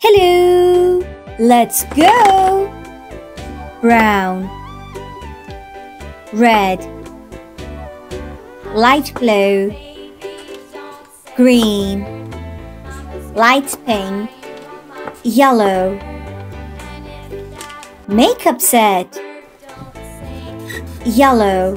Hello, let's go. Brown, red, light blue, green, light pink, yellow. Makeup set, yellow.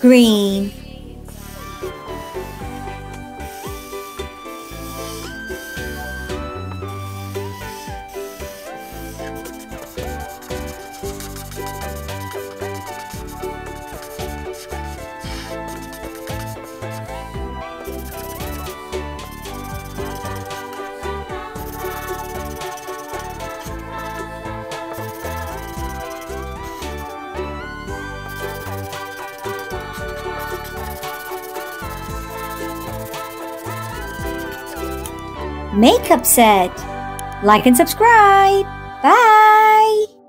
green makeup set. Like and subscribe. Bye.